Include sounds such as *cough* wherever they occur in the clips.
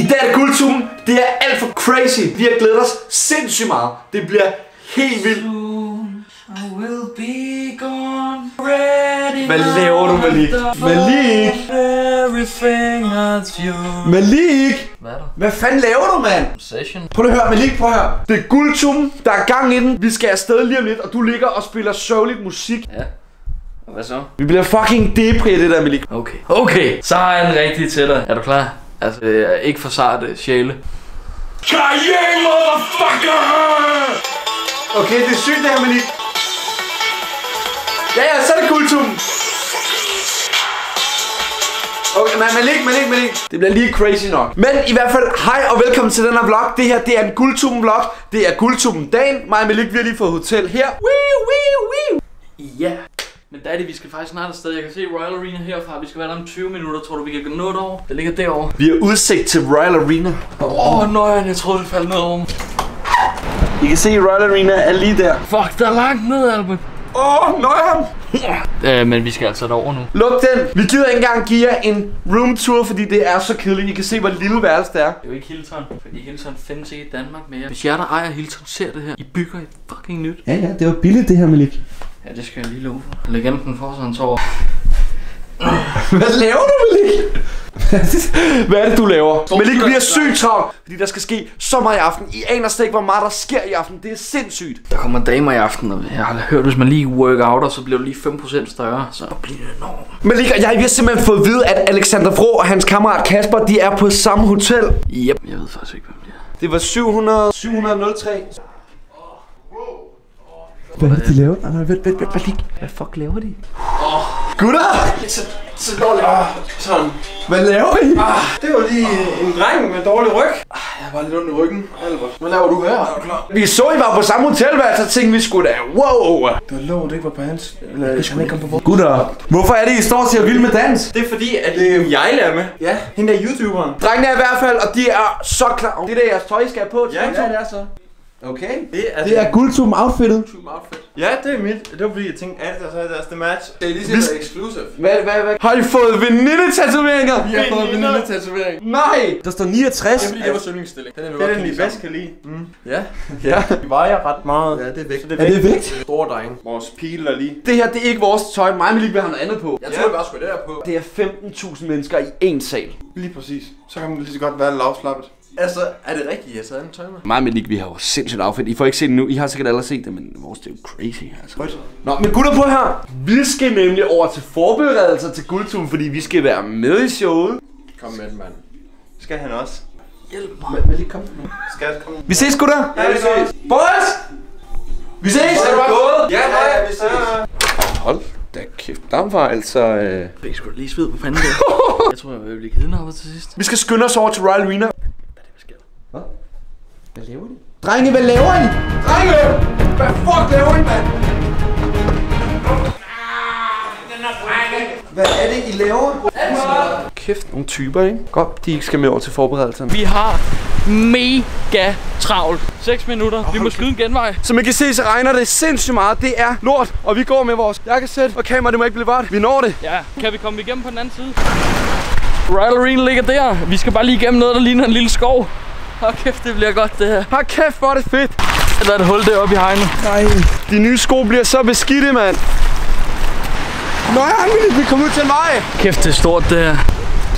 I dag er det guldtuben. Det er alt for crazy. Vi har glædet os sindssygt meget. Det bliver helt vildt. I will be gone. Ready Hvad laver du, Malik? Malik! Malik! Hvad er der? Hvad fanden laver du, mand? Session. Prøv at høre, Malik, prøv at høre. Det er guldtuben. Der er gang i den. Vi skal afsted lige om lidt, og du ligger og spiller sørgeligt musik. Ja. Og hvad så? Vi bliver fucking depri af det der, Malik. Okay. Okay, så har jeg en rigtig til dig. Er du klar? Altså, er ikke for sarte sjæle. Cayenne, motherfucker! Okay, det er sygt det her, Malik. Ja, ja, så er det guldtuben. Okay, men Malik, Malik, Malik. Det bliver lige crazy nok. Men i hvert fald, hej og velkommen til den her vlog. Det her, det er en guldtuben vlog. Det er guldtuben dagen. Mig og Malik, vi har lige fået hotel her. Wee, wee, wee. Ja. Men daddy, vi skal faktisk snart afsted. Jeg kan se Royal Arena herfra. Vi skal være der om 20 minutter. Tror du, vi kan nå det over? Det ligger derovre. Vi har udsigt til Royal Arena. Åh, oh, nøj, jeg troede, det faldt ned over. I kan se, Royal Arena er lige der. Fuck, der er langt ned, Albert. Åh, oh, nøjeren. Øh, men vi skal altså derover nu. Luk den. Vi gider ikke engang give jer en room tour, fordi det er så kedeligt. I kan se, hvor lille værelse det er. Det er jo ikke Hilton, fordi Hilton findes ikke i Danmark mere. Hvis jer, der ejer Hilton, ser det her, I bygger et fucking nyt. Ja, ja, det var billigt det her, Malik. Ja, det skal jeg lige love for. Legenden får sig en tår. *laughs* Hvad laver du, Malik? *laughs* Hvad er det, du laver? Malik, vi er sygt travlt, fordi der skal ske så meget i aften. I aner slet ikke, hvor meget der sker i aften. Det er sindssygt. Der kommer damer i aften, og jeg har hørt, hvis man lige workouter, så bliver du lige 5% større. Så bliver det enormt. Malik og jeg, vi har simpelthen fået at vide, at Alexander Vrå og hans kammerat Kasper, de er på samme hotel. Yep. Jeg ved faktisk ikke, hvem det er. Det var 700... 703. Hvad er det, de laver? Nej, nej, vent, vent, vent, Malik. Hvad fuck laver de? Gutter! Så, så dårligt. Ah, sådan. Hvad laver I? Ah, det var lige en dreng med dårlig ryg. Ah, jeg var lidt ondt i ryggen, Albert. Hvad laver du her? Er du klar? Vi så, I var på samme hotelværelse, så tænkte vi skulle da, wow! Det var lov, det ikke var på hans. Eller, jeg kan ikke komme på vores. Gutter, hvorfor er det, I står og siger vild med dans? Det er fordi, at øh, jeg er med. Ja, hende der YouTuberen. Drengene er i hvert fald, og de er så klar. Det er det, jeres tøj, I skal have på. til Ja, ja, det er så. Okay. Det er, Det er guldtum outfittet. YouTube outfit. Ja, det er mit. Det var fordi, jeg tænkte, så er deres the match. Det er lige sådan exclusive. Hvad, hvad, hvad? Har I fået veninde-tatoveringer? Vi har fået en lille tatovering. Nej! Der står 69. Det er fordi, det var svømningsstilling. Den er vi Det er godt den, kan vi lide bedst sammen. kan lide. Ja, *laughs* Ja. vi vejer ret meget. Ja, det er vægt. Så det Er det vægt? Store drenge. Vores pile er lige. Det her, det er ikke vores tøj. Mig og vil have noget andet på. Jeg tror, jeg bare skulle det der på. Det er 15.000 mennesker i én sal. Lige præcis. Så kan man lige så godt være lidt afslappet. Altså, er det rigtigt, jeg taget en tøj med? Mig og Malik, vi har jo sindssygt outfit. I får ikke set det nu. I har sikkert allerede set det, men vores det er jo crazy, altså. Nå, men gutter på her. Vi skal nemlig over til forberedelser til guldtuben, fordi vi skal være med i showet. Kom med mand. Skal han også? Hjælp mig. Malik, kom. Skal kom. Vi ses, gutter. Ja, vi ses. Boys! Vi ses! Er du gået? Ja, ja, vi ses. Hold da kæft. Der var altså... Øh... Jeg skulle lige sved på panden der. *laughs* jeg tror, jeg vil blive kidnappet til sidst. Vi skal skynde os over til Royal Arena. Hvad det, hvad laver de? Drenge, hvad laver I? Drenge! Hvad fuck laver I, mand? Hvad er det, I laver? Kæft, nogle typer, ikke? Godt, de ikke skal med over til forberedelserne. Vi har mega travlt. 6 minutter. Vi må skyde en genvej. Som I kan se, så regner det sindssygt meget. Det er lort, og vi går med vores jakkesæt og kamera. Det må ikke blive vart. Vi når det. Ja, kan vi komme igennem på den anden side? Royal Arena ligger der. Vi skal bare lige igennem noget, der ligner en lille skov. Hold kæft, det bliver godt det her. Hold kæft, hvor er det fedt. Der er et hul deroppe i hegnet. Nej. De nye sko bliver så beskidte, mand. Nå ja, vi kommer ud til en vej. Kæft, det er stort det her.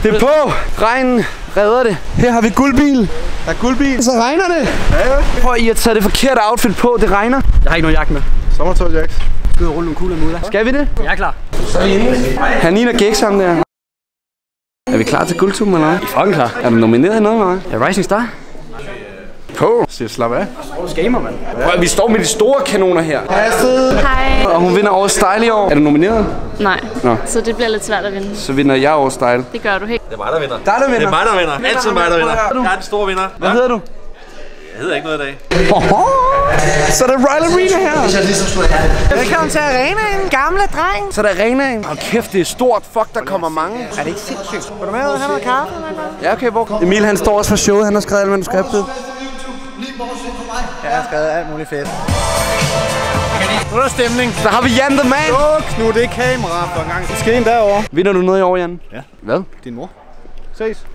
Det er på. Regnen redder det. Her har vi guldbil. Der er guldbil. Så regner det. Ja, ja. Prøv I at tage det forkerte outfit på. Det regner. Jeg har ikke nogen jakke med. Sommertøj, Jax. Skal vi rulle nogle kugler ud Skal vi det? Jeg er klar. Han ligner gæk sammen der. Er vi klar til guldtuben eller hvad? I fucking klar. Er du nomineret i noget, eller hvad? Er Rising Star. På. Så slap af. Gamer, mand. Prøv, vi står med de store kanoner her. Hej. Og hun vinder over Style i år. Er du nomineret? Nej, Nå. så det bliver lidt svært at vinde. Så vinder jeg over Style. Det gør du helt. Det er mig, der vinder. Der er der vinder. Det er mig, der vinder. Altid mig, der vinder. Jeg er den store vinder. Hvad hedder du? Jeg hedder ikke noget i dag. Oho. Så er der Royal Arena her. Velkommen til arenaen, gamle dreng. Så er der arenaen. Hold kæft, det er stort. Fuck, der kommer mange. Er det ikke sindssygt? Vil du med ud og have noget kaffe? Ja, okay, hvor? Emil, han står også for showet. Han har skrevet alt manuskriptet. Jeg har skrevet alt muligt fedt. Nu er der stemning. Så har vi Jan the Man. Åh, Knud, det er kamera for en gang. Det skal ind derovre. Vinder du noget i år, Jan? Ja. Hvad? Din mor. Ses.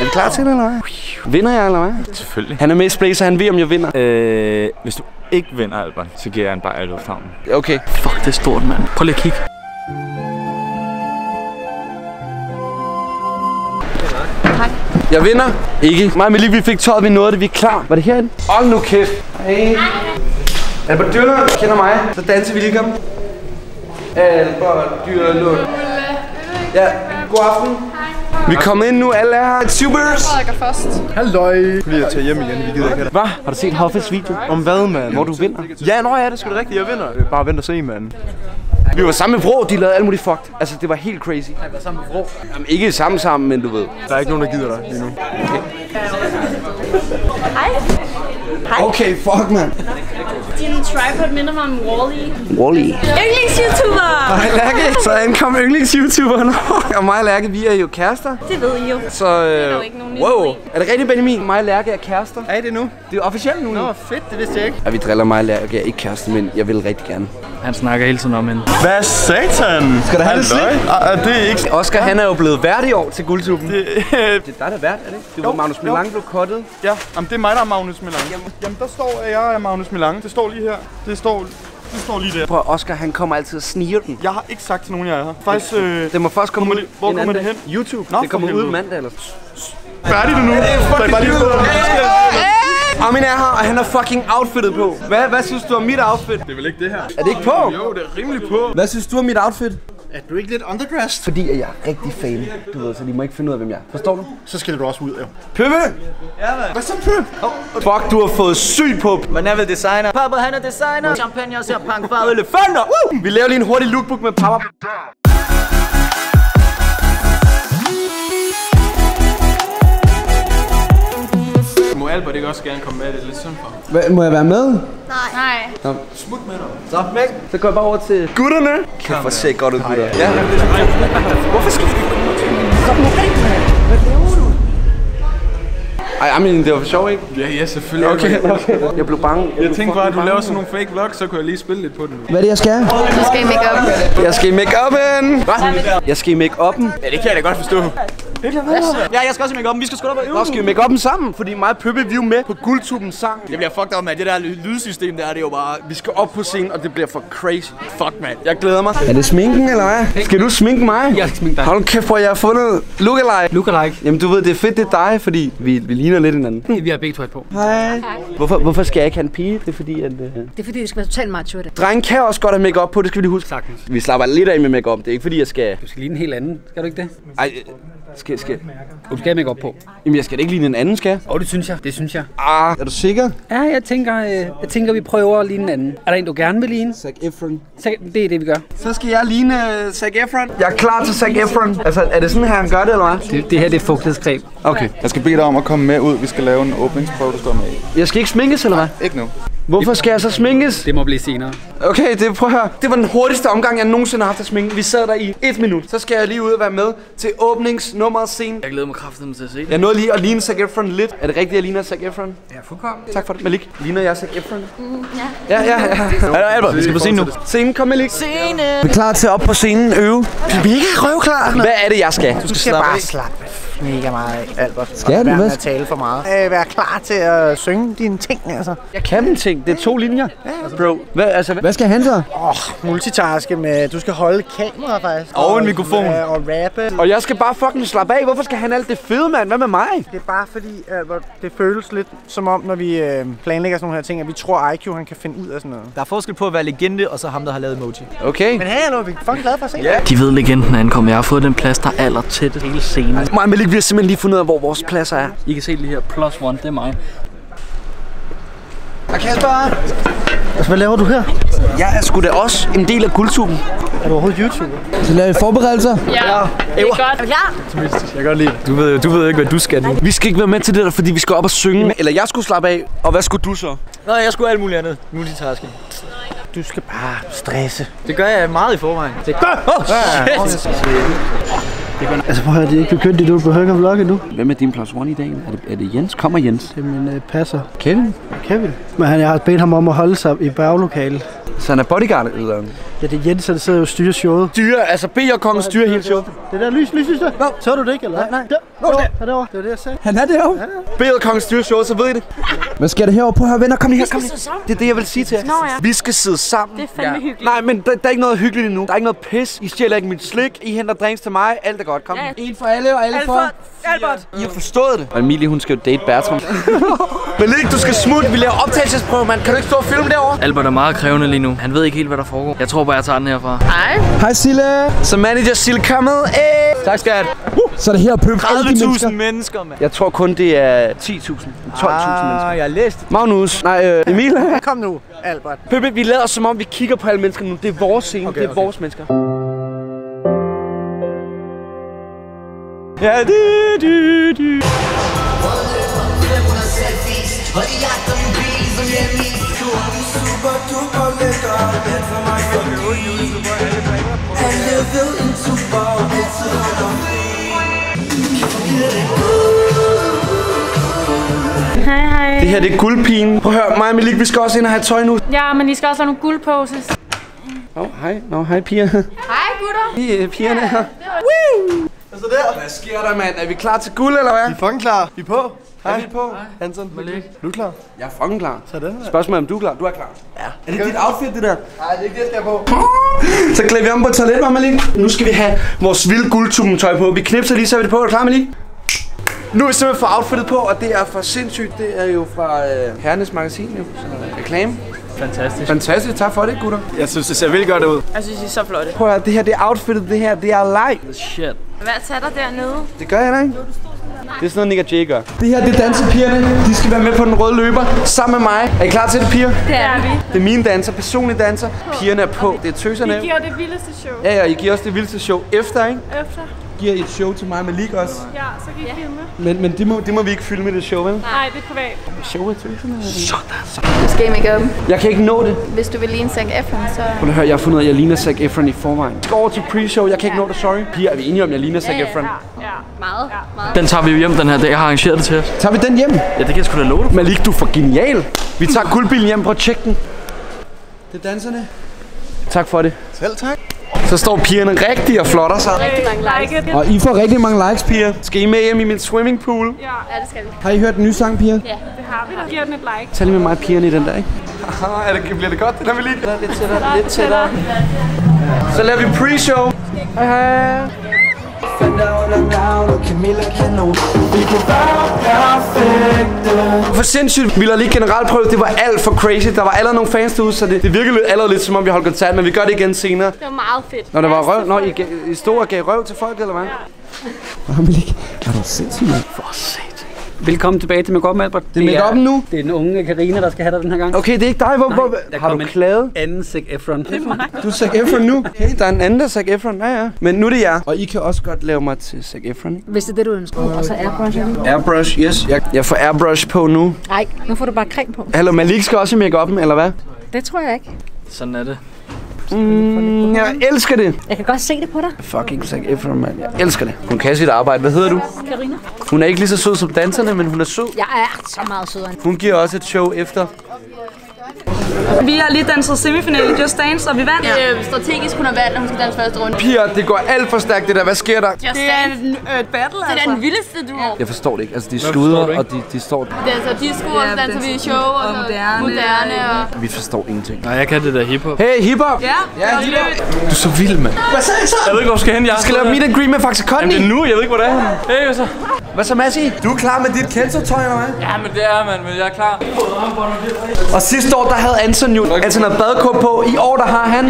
Er vi klar til det, eller hvad? Vinder jeg, eller hvad? Selvfølgelig. Han er med i Splay, så han ved, om jeg vinder. Øh, hvis du ikke vinder, Albert, så giver jeg en bajer i lufthavnen. Okay. Fuck, det er stort, mand. Prøv lige at kigge. Jeg vinder. Ikke. Mig og Malik, vi fik tøjet, vi nåede det, vi er klar. Var det herinde? Hold nu kæft. Hej. Albert Dyrlund kender mig, så danser vi lige kom. Albert Dyrlund. Ja, god aften. Vi er kommet ind nu, alle er her. Supers. Halløj. Fordi jeg tager hjem igen, vi gider ikke have Hvad? Har du set Hoffes video? Om hvad, mand? Hvor du vinder? Ja, nå ja, det er sgu da rigtigt, jeg vinder. Bare vent og se, mand. Vi var sammen med Bro, de lavede alt muligt fucked. Altså, det var helt crazy. Jeg var sammen med Bro? Jamen, ikke sammen sammen, men du ved. Der er ikke nogen, der gider dig lige nu. Okay, fuck, man. Din tripod minder mig om Wall-E. Wally. Yndlings-YouTuber! Hej, Lærke. Så ankom yndlings-youtuberen. og mig og Lærke, vi er jo kærester. Det ved I jo. Så, øh, jo ikke nogen wow. i. Er det rigtigt, Benjamin? Mig og Lærke er kærester. Er I det nu? Det er officielt nu. Nå, fedt, det vidste jeg ikke. Ja, vi driller mig og Lærke. Jeg er ikke kæreste, men jeg vil rigtig gerne. Han snakker hele tiden om hende. Hvad satan? Skal der have det Ah, det er ikke... Oscar, han er jo blevet vært i år til guldtuben. Det, Det, *laughs* det er dig, der er vært, er det ikke? Det var Magnus Milang blev kottet. ja, jamen, det er mig, der er Magnus Milang. Jamen, der står, at jeg er Magnus Milang. Det står lige her. Det står, det står lige der. Prøv, Oscar, han kommer altid og sniger den. Jeg har ikke sagt til nogen, jeg er her. Faktisk, øh, Det må først komme ud det- hvor en kommer anden det dag. YouTube. Nå, det kommer ud mandag eller færdig det nu. Bare lige stå Armin er her, og han har fucking outfittet på. Hvad, hvad synes du om mit outfit? Det er vel ikke det her? Er det ikke på? Jo, det er rimelig på. Hvad synes du om mit outfit? Er du ikke lidt underdressed? Fordi at jeg er rigtig fan, du ved, så de må ikke finde ud af, hvem jeg er. Forstår du? Så skal du også ud, jo. Pøppe! Ja, hvad? Hvad så, Pøppe? Oh, fuck, du har fået syg på. Man er vel designer. Papa, han er designer. Champagne og ser punkfarvede elefanter. Uh! Vi laver lige en hurtig lookbook med pappa. Må Albert ikke også gerne komme med? Det er lidt synd for ham. Hva, må jeg være med? Nej. Så, væk. Så går jeg bare over til gutterne. Kæft, hvor ser I godt ud, gutter. Ja. Hvorfor skal du... Kom nu væk, mand. Hvad laver du? Ej, Amin, det var for sjov, ikke? Ja, ja, selvfølgelig. Okay, okay. Jeg blev bange. Jeg tænkte bare, at du laver sådan nogle fake vlogs, så kunne jeg lige spille lidt på den. Hvad er det, jeg skal? Du skal i make-up. Jeg skal i make-up'en. Hvad? Jeg skal i make-up'en. Ja, det kan jeg da godt forstå. Ja, jeg skal også make op. Vi skal sgu da være Nå, skal vi make-up'en sammen? Fordi mig og Pøppe, vi er jo med på guldtuben sang. Det bliver fucked up, man. Det der lydsystem der, det er jo bare... Vi skal op på scenen, og det bliver for crazy. Fuck, man. Jeg glæder mig. Er det sminken, eller hvad? Skal du sminke mig? Jeg skal sminke dig. Hold kæft, hvor jeg har fundet lookalike. Lookalike. Jamen, du ved, det er fedt, det er dig, fordi vi, vi ligner lidt hinanden. Vi har begge et på. Hej. Hvorfor, hvorfor skal jeg ikke have en pige? Det er fordi, at... Uh... Det er fordi, det skal være totalt macho i det. Drenge kan også godt have make på, det skal vi lige huske. Sagtens. Vi slapper lidt af med make Det er ikke fordi, jeg skal... Du skal ligne en helt anden. Skal du ikke det? Ej, øh, skal, skal... Skal have make på. Jamen, jeg skal da ikke ligne en anden, skal jeg? Åh, oh, det synes jeg. Det synes jeg. Ah, er du sikker? Ja, jeg tænker, øh, jeg tænker, vi prøver at ligne en anden. Er der en, du gerne vil ligne? Zac Efron. Så det er det, vi gør. Så skal jeg ligne uh, Zac Efron. Jeg er klar til Zac Efron. Altså, er det sådan her, han gør det, eller hvad? Det, det her, det er fugtighedsgreb. Okay. Jeg skal bede dig om at komme med ud. Vi skal lave en åbningsprøve, du står med i. Jeg skal ikke sminkes, eller hvad? Ikke nu. Hvorfor skal jeg så sminkes? Det må blive senere. Okay, det, prøv at høre. Det var den hurtigste omgang, jeg nogensinde har haft at sminke. Vi sad der i et minut. Så skal jeg lige ud og være med til åbningsnummeret scene. Jeg glæder mig kraftigt til at se det. Jeg nåede lige at ligne Zac Efron lidt. Er det rigtigt, jeg ligner Zac Efron? Ja, fuldkommen. Tak for det. Malik, ligner jeg Zac Efron? ja. Ja, ja, ja. *laughs* Albert, vi skal på scenen nu. Scenen, kom Malik. Scenen. Vi er klar til op på scenen øve. Vi er ikke røvklar. Hvad er det, jeg skal? Du skal, skal bare slappe mega meget af, Albert. Skal jeg Og det? Med at tale for meget. Øh, vær klar til at synge dine ting, altså. Jeg kan mine ting. Det er to linjer. Bro, hvad, altså, hvad? Hvad skal han så? Åh, oh, multitaske med... Du skal holde kamera, faktisk. Og en mikrofon. Og, og rappe. Og jeg skal bare fucking slappe af. Hvorfor skal han alt det fede, mand? Hvad med mig? Det er bare fordi, Albert, det føles lidt som om, når vi øh, planlægger sådan nogle her ting, at vi tror, IQ han kan finde ud af sådan noget. Der er forskel på at være legende, og så ham, der har lavet emoji. Okay. Men hey, hallo, vi er fucking glade for at se Ja. De ved, legenden ankommet. Jeg har fået den plads, der er aller tættest hele scenen. Mig og Malik, vi har simpelthen lige fundet ud af, hvor vores pladser er. I kan se lige her. Plus one, det er mig. Og Kasper, Altså, hvad laver du her? jeg er sgu da også en del af guldtuben. Er du overhovedet YouTuber? Så laver vi forberedelser. Ja, det er godt. Ja. Jeg kan godt lide Du ved, du ved ikke, hvad du skal nu. Vi skal ikke være med til det der, fordi vi skal op og synge. Eller jeg skulle slappe af. Og hvad skulle du så? Nå, jeg skulle alt muligt andet. Multitasking. Du skal bare stresse. Det gør jeg meget i forvejen. Det Oh, shit! Altså, prøv at høre, det er ikke begyndt endnu på Hønger Vlog endnu. Hvem er din plus one i dag? Er det, er det Jens? Kommer Jens? Jamen, øh, passer. Kevin? Kevin. Men han, jeg har bedt ham om at holde sig i baglokalet. Så han er bodyguard eller? Ja, det er Jens, der sidder jo og styrer showet. Styrer, altså B og Kongen styrer hele showet. Det der lys, lys, lys der. Nå. Så du det ikke, eller? Nej, nej. Der. Nå, der. der. derovre. Det var det, jeg sagde. Han er derovre. B og Kongen styrer showet, så ved I det. Hvad sker der herovre på her, venner? Kom lige her, kom lige. Det er det, jeg vil sige til jer. Nå, ja. Vi skal sidde sammen. Det er fandme hyggeligt. Nej, men der, der, er ikke noget hyggeligt endnu. Der er ikke noget pis. I stjæler ikke mit slik. I henter drinks til mig. Alt er godt. Kom. Ja. En for alle og alle for. Albert. I har forstået det. Og Emilie, hun skal jo date Bertram. *laughs* Malik, du skal smutte. Vi laver optagelsesprøve, mand. Kan du ikke stå og filme derovre? Albert er meget krævende lige nu. Han ved ikke helt, hvad der foregår. Jeg tror bare, jeg tager den herfra. Hej. Hej Sille. Så manager Sille kommet. Hey. Tak, skat. Så er det her at pøbe alle de mennesker. mennesker, mand. Jeg tror kun, det er 10.000. 12.000 mennesker. jeg har læst. Magnus. Nej, øh, Emil. *laughs* Kom nu, Albert. Peppe, vi lader som om, vi kigger på alle mennesker nu. Det er vores scene. Okay, det er okay. vores mennesker. Ja, det, det, det. Hej, hej. Det her, det er guldpigen. Prøv at høre, mig og Malik, vi skal også ind og have tøj nu. Ja, men I skal også have nogle guldposes. Åh, oh, hej. Nå, hej, piger. Hej, gutter. Vi er pigerne her. Woo! Hvad så der? Hvad sker der, mand? Er vi klar til guld, eller hvad? Vi er fucking klar. Vi er på. Er vi på? Hansen. Malik. Du er klar? Jeg er fucking klar. Sådan der. Spørgsmålet er, om du er klar. Du er klar. Ja. Er det dit outfit, det der? Nej, det er ikke det, jeg skal på. *laughs* Så klæder vi om på toilet, var Malik. Nu skal vi have vores vilde guldtuben tøj på. Vi knipser lige, så er vi det på. Er du klar, Malik? Nu er vi simpelthen fået outfittet på, og det er for sindssygt. Det er jo fra øh, Herrenes Magasin, jo. Så reklame. Fantastisk. Fantastisk. Tak for det, gutter. Jeg synes, det ser vildt godt ud. Jeg synes, I er så flotte. Prøv at høre, det her det er outfittet, det her, det er leg. Shit. Hvad tager der dernede? Det gør jeg da ikke. Det er sådan noget, Nick Jay gør. Det her, det er dansepigerne. De skal være med på den røde løber sammen med mig. Er I klar til det, piger? Det er vi. Det er mine danser, personlige danser. Pigerne er på. Det er tøserne. I giver det vildeste show. Ja, ja, I giver også det vildeste show efter, ikke? Efter. Giver I et show til mig med Lig også. Ja, så kan I filme. Men, men det, må, det må vi ikke filme i det show, vel? Nej, det er privat. Show er tøserne. Sådan, så. Du skal i make Jeg kan ikke nå det. Hvis du vil ligne Zac Efron, så... Prøv at høre, jeg har fundet ud af, at jeg ligner Zac Efron i forvejen. Jeg skal over til pre-show. Jeg kan ikke nå det, sorry. Piger, er vi enige om, at jeg ligner Zac Efron? Ja. Meget, meget. Den tager vi jo hjem den her dag. Jeg har arrangeret det til os. Tager vi den hjem? Ja, det kan jeg sgu da love dig. Malik, du er for genial. Vi tager guldbilen hjem. Prøv at tjekke den. Det er danserne. Tak for det. Selv tak. Så står pigerne rigtig og flotter sig. Rigtig mange like it. Og I får rigtig mange likes, piger. Skal I med hjem i min swimmingpool? Ja, Ja, det skal vi. Har I hørt den nye sang, piger? det har vi da. Giver den et like. Tag lige med mig pigerne i den der, ikke? er det, bliver det godt, det der vi lige? Lidt tættere, lidt tættere. Så laver vi pre-show. Hej hej. For sindssygt, vi lavede lige generalprøve, det var alt for crazy. Der var allerede nogle fans derude, så det, det virkede lidt, allerede lidt som om vi holdt koncert, men vi gør det igen senere. Det var meget fedt. Når der var røv, når I, I stod og gav røv til folk, eller hvad? Åh, Malik. Er du sindssygt, mand? For sat. Velkommen tilbage til Make-up Albert. Det er make-up'en nu? Det er den unge Karina, der skal have dig den her gang. Okay, det er ikke dig. Hvor, Nej, hvor, der har du klaget? Anden Zac Efron. Det er mig. Du er Zac Efron nu? Hey, der er en anden, der er Zac Efron. Ja, ja. Men nu er det jer. Og I kan også godt lave mig til Zac Efron, ikke? Hvis det er det, du ønsker. Og så airbrush. Airbrush, yes. Jeg, jeg får airbrush på nu. Nej, nu får du bare creme på. Hallo, Malik skal også i make-up'en, eller hvad? Det tror jeg ikke. Sådan er det. Mm, jeg elsker det. Jeg kan godt se det på dig. Fucking Zac Efron, mand. Jeg elsker det. Hun kan sit arbejde. Hvad hedder du? Karina. Hun er ikke lige så sød som danserne, men hun er sød. Jeg er så meget sødere. Hun giver også et show efter. Vi har lige danset semifinale i Just Dance, og vi vandt. Det er strategisk, hun har valgt, at hun skal danse første runde. Piger, det går alt for stærkt det der. Hvad sker der? Just Det er Dance. en øh, battle, Det er altså. den vildeste duo. Jeg forstår det ikke. Altså, de sluder, du og de, de står... Det er altså disco, og så danser vi show, og, og så moderne. moderne og... Vi forstår ingenting. Nej, jeg kan det der hiphop. Hey, hiphop! Ja, Ja, hiphop. Du er så vild, mand. Hvad sagde jeg så? Jeg ved ikke, hvor skal hen. Jeg skal lave meet and greet med Faxe Jamen, det er nu. Jeg ved ikke, hvor det er. Hey, hvad så? Hvad så, Massi? Du er klar med dit Kenzo-tøj, eller hvad? Ja, men det er man, men jeg er klar. Og sidste år, der havde Anton jo Anton havde badkåb på. I år, der har han...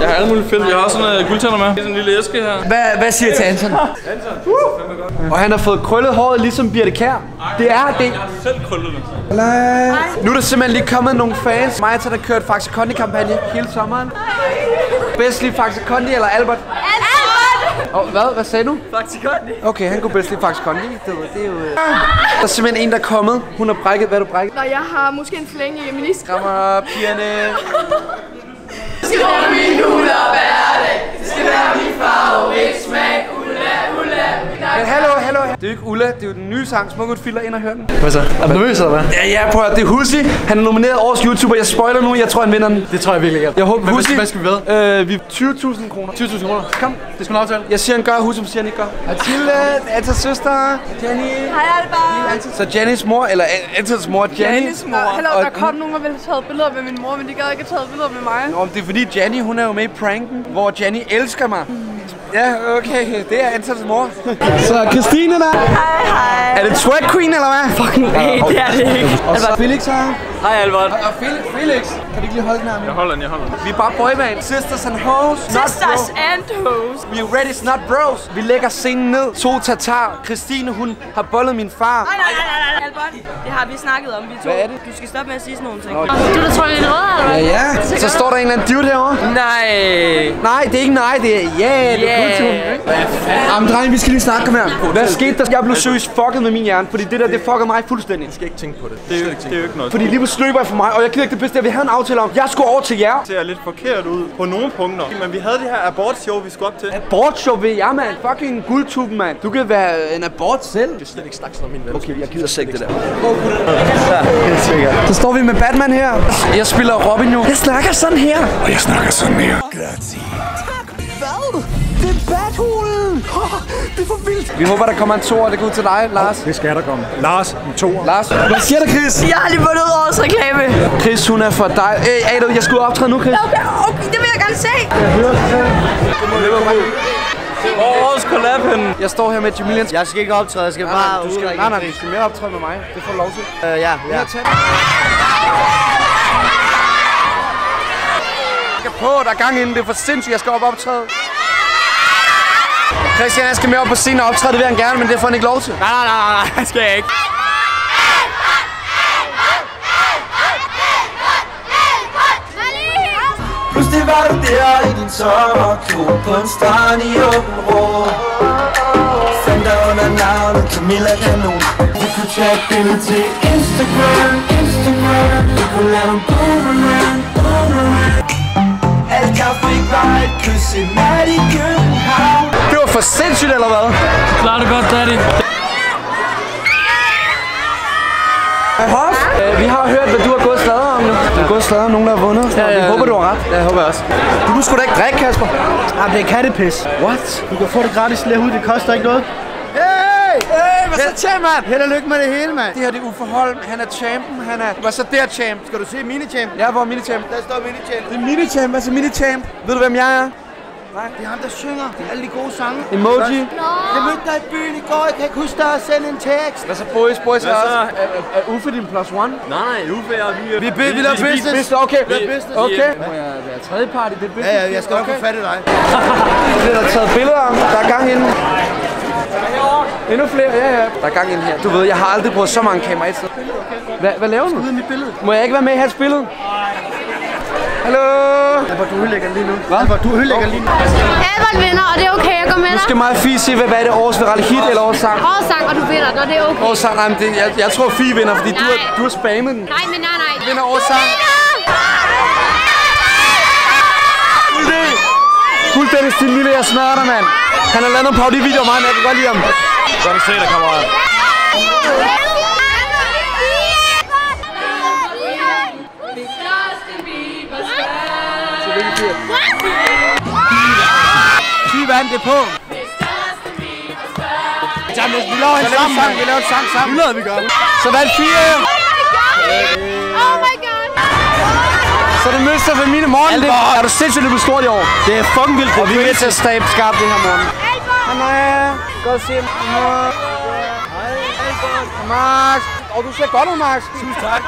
Jeg har alle mulige fedt. Jeg har også sådan en guldtænder med. Det er sådan en lille æske her. Hvad, hvad siger jeg til Anton? Og han har fået krøllet håret, ligesom Birte Kær. Det er det. Selv krøllet det. Nu er der simpelthen lige kommet nogle fans. Mig der kørt Faxe Kondi-kampagne hele sommeren. Bedst lige Faxe Kondi eller Albert? Og hvad? Hvad sagde du? Faxe Kondi. Okay, han kunne bedst lide Faxe Kondi. Det, er jo- det er jo... øh. Der er simpelthen en, der er kommet. Hun har brækket. Hvad har du brækket? Nå, jeg har måske en flænge i minister. Krammer pigerne. Det er jo ikke Ulla, det er jo den nye sang. Smuk ud filter ind og hør den. Hvad så? Er du nervøs, eller hvad? Ja, ja, prøv at det er Husi. Han er nomineret årets YouTuber. Jeg spoiler nu, jeg tror, han vinder den. Det tror jeg virkelig ikke. Jeg håber, Husi. hvad, skal vi ved? Øh, vi er 20.000 kroner. 20.000 kroner. Kom. Det skal en aftale. Jeg siger, han gør, Husi siger, han ikke gør. Mathilde, Antas søster, Jenny. Hej Albert. Så Jennys mor, eller Antas mor, Jenny. Jennys mor. Hallo, der kom nogen og ville have taget billeder med min mor, men de gad ikke have taget billeder med mig. Nå, men det er fordi Jenny, hun er jo med i pranken, hvor Jenny elsker mig. Ja, okay, det er Antas mor. Så Christine der. Hej, hej. Er det twerk queen, eller hvad? Fucking Nej, det er det ikke. Og så Felix her. Hej Albert. Og Felix, Felix, kan du ikke lige holde den her? Jeg holder den, jeg holder den. Vi er bare boyband. Sisters and hoes. not Sisters and hoes. We are ready, not bros. Vi lægger scenen ned. To tatar. Christine, hun har bollet min far. Nej, nej, nej, nej, Albert. Det har vi snakket om, vi to. Hvad er det? Du skal stoppe med at sige sådan nogle ting. Du er da trykket i en rød, eller Ja, ja. Så står der en eller anden dude herovre. Nej. Nej, det er ikke nej, det er ja, yeah, det er Yeah. kultur. Jamen, dreng, vi skal lige snakke, kom her. Hvad skete der? Jeg blev seriøst fucket med min hjerne, fordi det der, det fuckede mig fuldstændig. Jeg skal ikke tænke på det. Det er, jo, det er jo ikke noget. Fordi lige pludselig løber jeg for mig, og jeg gider ikke det bedste. Vi havde en aftale om, jeg skulle over til jer. Det ser lidt forkert ud på nogle punkter. Men vi havde det her abortshow, vi skulle op til. Abortshow ved jer, mand. Fucking guldtuben, mand. Du kan være en abort selv. Det er slet ikke snakke sådan om min ven. Okay, jeg gider slet ikke det der. Så står vi med Batman her. Jeg spiller Robin jo. Jeg snakker sådan her. Og jeg snakker sådan her. Grazie. Hvad? Det er Bathulen. Oh, det er for vildt. Vi håber, der kommer en toer. Det går ud til dig, Lars. Det skal der komme. Lars, en toer. Lars, hvad sker der, Chris? Jeg har lige vundet årets reklame. Chris, hun er for dig. Ey, Ado, jeg skulle optræde nu, Chris. Okay, okay, det vil jeg gerne se. Årets collab henne. Jeg står her med Jamilian. Jeg skal ikke optræde, jeg skal Nej, bare du skal, nej, nej, du skal mere optræde med mig. Det får du lov til. Øh, ja, ja. Jeg skal på, der er gang inden. Det er for sindssygt, jeg skal op og optræde. Christian, jeg skal med op på scenen og optræde, det vil han gerne, men det får han ikke lov til. Nej, nej, nej, nej, det skal jeg ikke. Pludselig var du der i din sommerkjole På en strand i åben rå Fandt dig under navnet Camilla Kanon. Vi kunne tage et billede til Instagram. Instagram. Vi kunne lave en boomerang. Boomerang. Alt jeg fik var et kys i nat i København. Det var for sindssygt, eller hvad? Klarer det godt, daddy. Hoff, øh, vi har hørt, hvad du har gået har gået om nogen, der har vundet. Ja, ja, vi håber, du har ret. Ja, jeg håber også. Du må sgu da ikke drikke, Kasper. Jamen, det er kattepis. What? Du kan få det gratis lærhud, det koster ikke noget. Hey! Hey, hvad så tjent, mand? Held og lykke med det hele, mand. Det her det er Uffe Holm. Han er champen. Han er... Hvad så der, champ? Skal du se minichamp? Ja, hvor er minichamp? Der står minichamp. Det er minichamp. Hvad så minichamp? Ved du, hvem jeg er? Nej, det er ham, der synger alle de gode sange. Emoji. Jeg mødte dig i byen i går, jeg kan ikke huske dig at sende en tekst. Hvad så, boys? Boys er Hvad så? Er, er, er Uffe din plus one? Nej, nej, Uffe og vi er... Vi, vi, vi laver business. Business, okay. Vi laver business. Okay. Må jeg være tredje part i det business? Ja, ja, jeg skal nok få fat i dig. Det er der taget billeder om. Der er gang inde. Endnu flere, ja, ja. Der er gang ind her. Du ved, jeg har aldrig brugt så mange kameraer et sted. Hvad, hvad laver du? mit billede. Må jeg ikke være med i hans billede? Hallo? Albert, du ødelægger lige nu. Hvad? Albert, du ødelægger lige nu. Albert vinder, og det er okay, jeg går med Nu dig. skal mig og Fie se, hvad, hvad er det årets virale hit eller årets sang? Årets sang, og du vinder, når det er okay. Årets sang, nej, men det, jeg, jeg tror Fie vinder, fordi du har, Nej. du har spammet den. Nej, men nej, nej. Vinder årets sang. Fuldstændig. Fuldstændig stil lille, jeg smadrer dig, mand. Han har lavet nogle parodivideoer af mig, men jeg kan godt lide ham. Godt at se dig, kammerat. Fy vand det på. Jamen, vi laver en vi sammen. sang, vi laver en sang sammen. 100 vi gør. Så det fire? Oh my god. Så det mødtes der familie morgen. Det er du sindssygt løbet stort i år. Det er fucking vildt. Og vi er med til at stabe skarpt det her morgen. Hej. Godt se. Hej Max. Og du ser godt ud, Max. Tusind tak.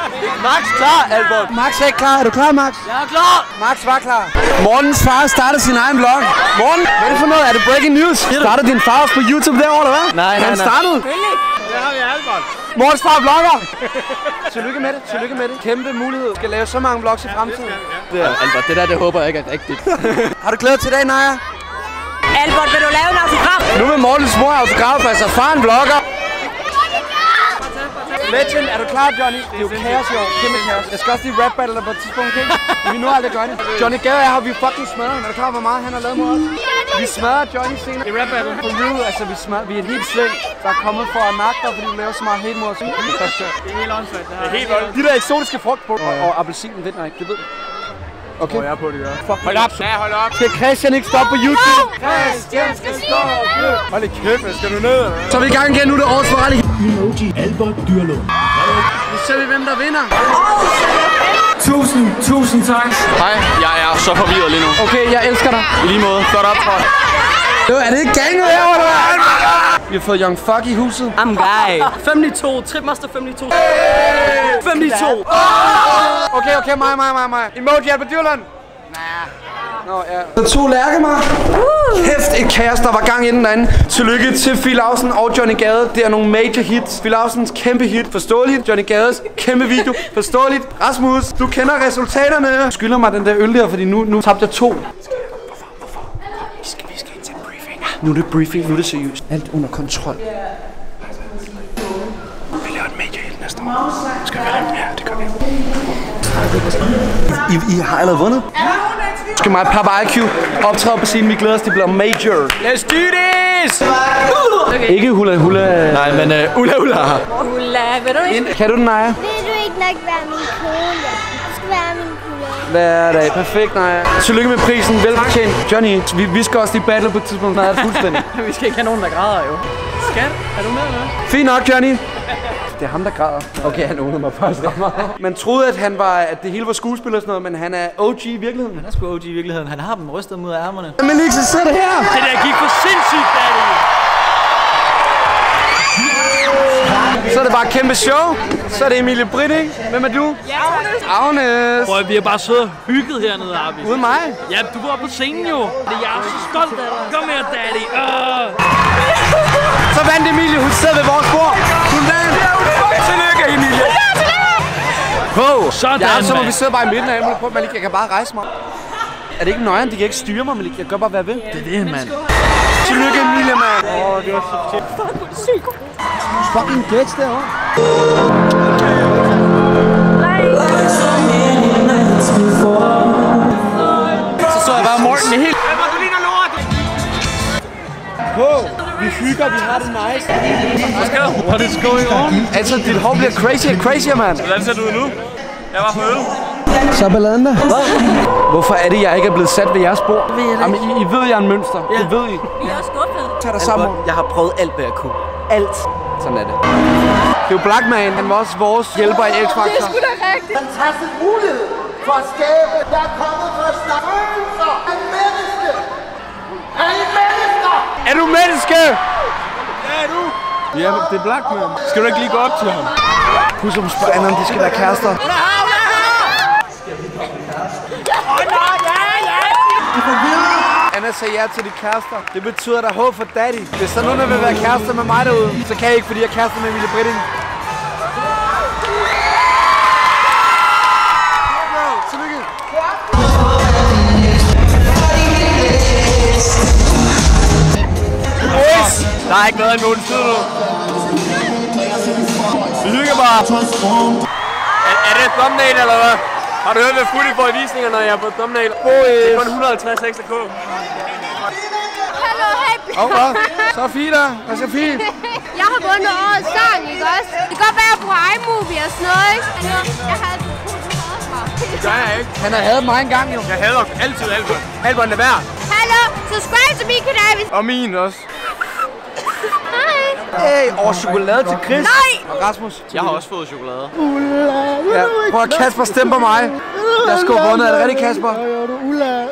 Max klar, Albert. Max er ikke klar. Er du klar, Max? Jeg er klar. Max var klar. Morgens far startede sin egen vlog. Morgen, hvad er det for noget? Er det breaking news? Startede din far også på YouTube derovre, eller hvad? Nej, nej, Han nej. startede. Der har vi Albert. Morgens far vlogger. *laughs* Tillykke med det. Tillykke med det. Kæmpe mulighed. Skal lave så mange vlogs i fremtiden. Det er, Albert, det der, det håber jeg ikke er rigtigt. *laughs* Har du glædet til i dag, Naja? Albert, vil du lave en autograf? Nu med Mortens mor autograf, altså faren vlogger. Legend, er du klar, Johnny? Det er jo kaos i år. Kæmpe kaos. Jeg skal også lige rap battle dig på et tidspunkt, ikke? Men vi nu aldrig gøre det. Johnny Gade er her, vi fucking smadrer ham. Er du klar, hvor meget han har lavet mod os? Vi smadrer Johnny senere. Det er rap battle. For real, altså vi smadrer. Vi er et helt slæng, der er kommet for at nakke dig, fordi du laver så meget hate mod os. Det er helt åndssvagt, det her. Det er helt vildt. De der eksotiske frugt på. Og, og appelsinen vinder ikke, det ved du. Okay. jeg er på det, ja. Fuck. Hold op, ja, hold op. Skal Christian ikke stoppe på YouTube? Christian skal stå Hold kæft, hvad skal du ned? Så er vi i gang igen. Nu er det årets Ferrari. Emoji Albert Dyrlund. Nu ser vi, hvem der vinder. Tusind, tusind tak. Hej, jeg er så forvirret lige nu. Okay, jeg elsker dig. I lige måde. Godt optrådt. Jo, er det ikke ganget her, eller hvad? Vi har fået Young Fuck i huset. I'm guy. 5 i 2. Tripmaster 5 i 2. 5 i 2. Okay, okay, mig, mig, mig, mig. Emoji Albert Dyrlund. Nå, ja. Der to lærkemar. Kæft, et kaos, der var gang inden derinde. Tillykke til Fie Lausen og Johnny Gade. Det er nogle major hits. Fie Lausens kæmpe hit, forståeligt. Johnny Gades kæmpe video, forståeligt. Rasmus, du kender resultaterne. Du skylder mig den der øl der, fordi nu, nu tabte jeg to. Nu er det briefing, nu er det seriøst. Alt under kontrol. Vi laver et major hit næste år. Skal vi have Ja, det gør vi. I, I har allerede vundet? Skal mig Papa IQ optræde på scenen. Vi glæder os, det bliver major. Let's do this! Okay. Ikke hula hula. Nej, men uh, ula ula. Ulla, vil du ikke? Kan du den, Naja? Vil du ikke nok være min kone? Du skal være min kone. Hver dag. Perfekt, Naja. Tillykke med prisen. Velfortjent. Johnny, vi, vi skal også lige battle på et tidspunkt. Nej, fuldstændig. *laughs* Vi skal ikke have nogen, der græder jo. Skat, er du med eller? Fint nok, Johnny. Det er ham, der græder. Okay, han åbnede mig faktisk ret meget. *laughs* Man troede, at, han var, at det hele var skuespil og sådan noget, men han er OG i virkeligheden. Han er sgu OG i virkeligheden. Han har dem rystet mod ærmerne. Men ikke så sidder her. Det der gik for sindssygt, Daddy. Så er det bare et kæmpe show. Så er det Emilie Britt, ikke? Hvem er du? Ja, Agnes. Agnes. Prøv, vi har bare siddet og hygget hernede, Arbi. Uden mig? Ja, du var på scenen jo. Jeg er så stolt af dig. Kom her, Daddy. Uh. Så vandt Emilie. Hun sidder ved vores bord. Hun vandt. Wow. Sådan, ja, så må vi sidde bare i midten af alle mulige prøver, Malik. Jeg kan bare rejse mig. Er det ikke nøjeren? De kan ikke styre mig, Malik. Jeg gøre bare, hvad jeg vil. Det er det, mand. Tillykke, Emilie, mand. Åh, det var så fedt. Fuck, hvor er det sygt. Fucking gæts derovre. Så så jeg bare Morten i helt... Wow. Vi hygger, vi har det nice. Hvad sker der? What is going on? Altså, dit hår bliver crazy og crazy, mand. Hvordan ser du ud nu? Jeg var på øl. Så er balladen der. Hvorfor er det, jeg ikke er blevet sat ved jeres bord? Jamen, I, I ved, jeg er en mønster. Ja. Det ved I. Vi er også skuffede. Tag dig sammen. Jeg har prøvet alt, hvad jeg kunne. Alt. Sådan er det. Det er jo Blackman. Han var også vores hjælper i X-Factor. da rigtigt. Fantastisk mulighed for at skabe. Jeg er kommet for at snakke følelser. Er I menneske? Er I mennesker? Er du menneske? Ja, du. Ja, det er Blackman. Skal du ikke lige gå op til ham? Husk om om de skal være kærester. Anna sagde ja til de kærester. Det betyder, at der er håb for daddy. Hvis der er nogen, der vil være kærester med mig derude, så kan jeg ikke, fordi jeg er kærester med Emilie Britting. Yes! Der har ikke været en måneds tid nu. Vi hygger bare. Er, er det et thumbnail, eller hvad? Har du hørt, hvad Fully får i visninger, når jeg er på thumbnail? Det er kun 150 ekstra k. Hallo, hey. Åh, hvad? Så fint da. Hvad så fint? Jeg har vundet årets sang, ikke også? Det kan godt være, at jeg er på iMovie og sådan noget, ikke? Jeg havde Det gør jeg ikke. Han har hadet mig engang, jo. Jeg hader altid Albert. Albert, lad være. Hallo, subscribe til min kanal. Og min også. Hey, og chokolade til Chris. Nej. Og Rasmus. Jeg har også fået chokolade. Ja, prøv at Kasper stemme på mig. Jeg skulle have vundet. Er det rigtigt, Kasper?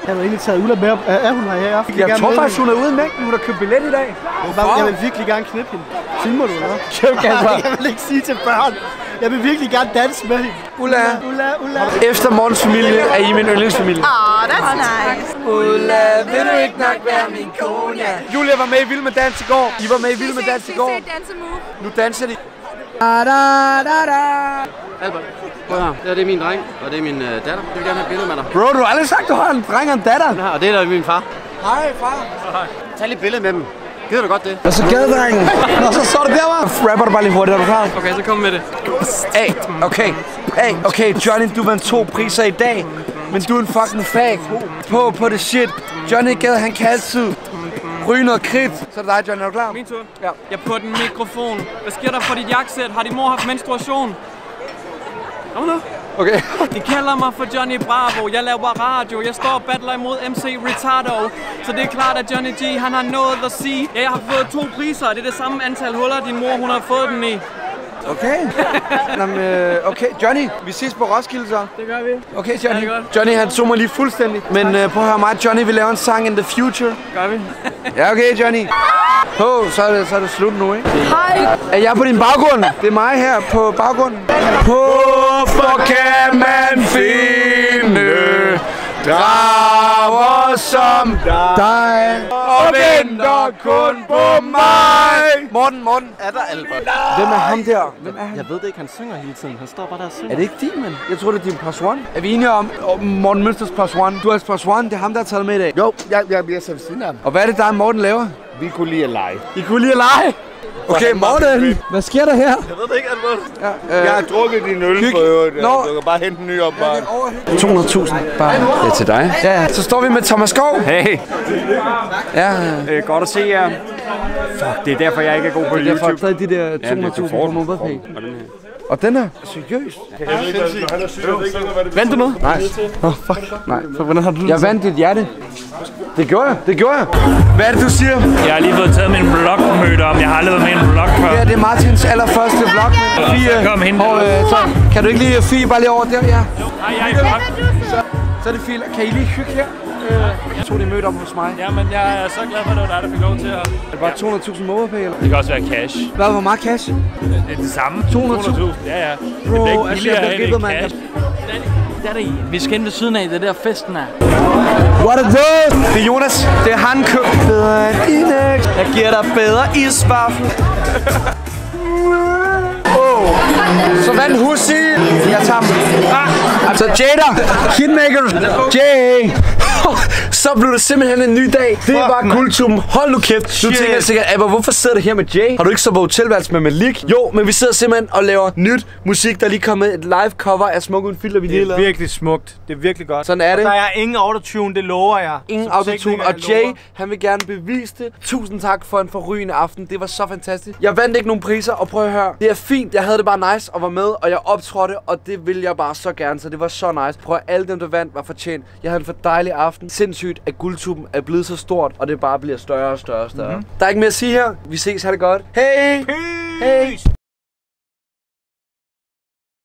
Jeg har egentlig taget Ulla med. Er er hun her i aften? Jeg tror faktisk, hun er ude med. Du har købt billet i dag. Hvorfor? Jeg vil virkelig gerne knippe hende. Filmer du, eller hvad? *laughs* Kæmpe Kasper. *laughs* Jeg vil ikke sige til børn. Jeg vil virkelig gerne danse med hende. Ulla. Ulla, Ulla. Efter morgens familie er I min yndlingsfamilie. Åh, that's nice. Ulla, vil du ikke nok være min kone? Julia var med i Vild med Dans i går. I var med i Vild med Dans i går. Nu danser de. Albert, prøv her. Det her det er min dreng, og det er min øh, datter. Jeg vil gerne have et billede med dig. Bro, du har aldrig sagt, du har en dreng og en datter. Ja, og det er der min far. Hej, far. Tag lige et billede med dem. Gider du godt det? Hvad så gadedrengen? Nå, så står det der, var. Rapper du bare lige hurtigt, er du klar? Okay, så kom med det. Hey, okay. Hey, okay, Johnny, du vandt to priser i dag. Men du er en fucking fag. På, på det shit. Johnny Gade, han kan altid ryge noget kridt. Så er det dig, Johnny. Er du klar? Min tur. Ja. Jeg på den mikrofon. Hvad sker der for dit jakkesæt? Har din mor haft menstruation? Kom nu. Okay. De kalder mig for Johnny Bravo. Jeg laver radio. Jeg står og battler imod MC Retardo. Så det er klart, at Johnny G han har noget at sige. Ja, jeg har fået to priser. Det er det samme antal huller, din mor hun har fået den i. Okay. Nå, men, øh, okay, Johnny, vi ses på Roskilde så. Det gør vi. Okay, Johnny. Ja, er. Johnny, han zoomer lige fuldstændig. Men øh, prøv at høre mig, Johnny, vi laver en sang in the future. Gør vi. Ja, okay, Johnny. Ho, så er det, så er det slut nu, ikke? Hej. Er jeg på din baggrund? Det er mig her på baggrunden. Hvorfor kan man finde drager som dig og venter kun på mig? Morten, Morten. Er der Albert? Hvem er ham der? Hvem er han? Jeg ved det ikke, han synger hele tiden. Han står bare der og synger. Er det ikke din, mand? Jeg tror, det er din plus one. Er vi enige om oh, Morten Mønsters plus one? Du er plus one, det er ham, der har taget med i dag. Jo, jeg, jeg bliver så ved siden af ham. Og hvad er det, der Morten laver? Vi kunne lide at lege. I kunne lige at lege. Okay, Morten. Hvad sker der her? Jeg ved det ikke, Albert. Ja, øh, Jeg har drukket din øl Kyk. på øvrigt. Nå. Du kan bare hente en ny op, bare. 200.000 bare. Det er til dig. Ja, ja. Så står vi med Thomas Skov. Hey, Ja, øh, godt at se jer. Fuck, det er derfor, jeg ikke er god på det er for YouTube. stadig de der Ja, det er 200.000 for på MobilePay. Og den er seriøst. Vandt du noget? Nej. Åh, oh, fuck. Nej. Så hvordan har du Jeg vandt dit hjerte. Det gjorde jeg. Det gjorde jeg. Hvad er det, du siger? Jeg har lige fået taget min blogmøde om. Jeg har aldrig været med i en blog før. Ja, det er Martins allerførste vlog. Fie, Kom hen. og, øh, så kan du ikke lige Fie bare lige over der? Ja. Nej, jeg er i blog. Så er det fint. Kan I lige hygge her? Jeg tror, de mødte op hos mig. Ja, men jeg er så glad for, at det var dig, der fik lov til at... Er det bare 200.000 MobilePay, eller? Det kan også være cash. Hvad, hvor meget cash? Det er det samme. 200.000. Ja, ja. Det Bro, bliver ikke altså, jeg billigere blev en mand. cash. Daddy, vi skal ind ved siden af det der festen er. What er det? Det er Jonas. Det er han køb. Bedre end Inex. Jeg giver dig bedre isvaffel. Oh. Så vandt Husi. Jeg tager dem. Ah. Så Jada. Hitmaker. Jay. *laughs* *laughs* Så blev det simpelthen en ny dag. Det var guldtuben. Hold nu kæft. Nu Shit. tænker jeg sikkert, Abba, hvorfor sidder du her med Jay? Har du ikke så på hotelværelse med Malik? Jo, men vi sidder simpelthen og laver nyt musik, der er lige kommet et live cover af Smuk Uden Filter, vi lige Det er virkelig smukt. Det er virkelig godt. Sådan er det. Der er ingen autotune, det lover jeg. Ingen autotune, og Jay, han vil gerne bevise det. Tusind tak for en forrygende aften. Det var så fantastisk. Jeg vandt ikke nogen priser, og prøv at høre. Det er fint. Jeg havde det bare nice og var med, og jeg optrådte, og det ville jeg bare så gerne, så det var så nice. Prøv at alle dem, der vandt, var fortjent. Jeg havde en for dejlig aften. Sindssygt, at guldtuben er blevet så stort, og det bare bliver større og større og større. Mm-hmm. Der er ikke mere at sige her. Vi ses. Ha' det godt. Hey! Peace! Hey!